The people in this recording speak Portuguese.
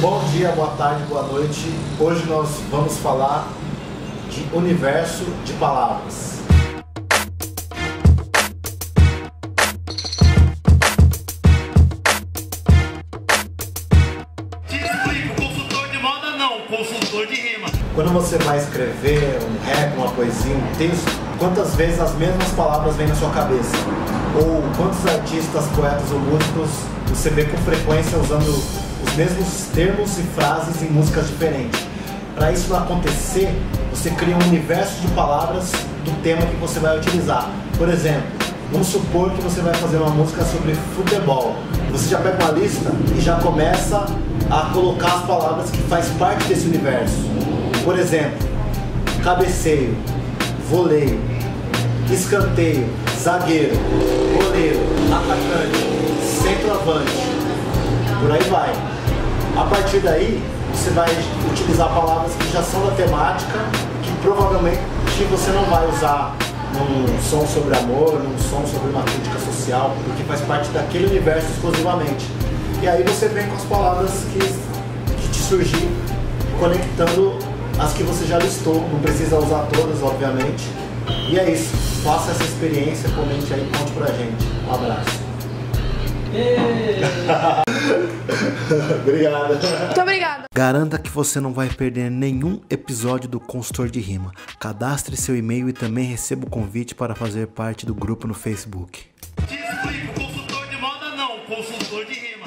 Bom dia, boa tarde, boa noite. Hoje nós vamos falar de universo de palavras. Te explico, consultor de moda não, consultor de rima. Quando você vai escrever um rap, uma poesia, um texto, quantas vezes as mesmas palavras vêm na sua cabeça? Ou quantos artistas, poetas ou músicos você vê com frequência usando os mesmos termos e frases em músicas diferentes? Para isso acontecer, você cria um universo de palavras do tema que você vai utilizar. Por exemplo, vamos supor que você vai fazer uma música sobre futebol. Você já pega uma lista e já começa a colocar as palavras que faz parte desse universo. Por exemplo, cabeceio, voleio, escanteio, zagueiro, goleiro, atacante, centroavante. Por aí vai. A partir daí, você vai utilizar palavras que já são da temática, que provavelmente você não vai usar num som sobre amor, num som sobre uma crítica social, porque faz parte daquele universo exclusivamente. E aí você vem com as palavras que, que te surgir, conectando as que você já listou. Não precisa usar todas, obviamente. E é isso. Faça essa experiência, comente aí, conte pra gente. Um abraço. Obrigado. Muito obrigada. Garanta que você não vai perder nenhum episódio do Consultor de Rima. Cadastre seu e-mail e também receba o convite para fazer parte do grupo no Facebook. Te consultor de moda não, consultor de rima.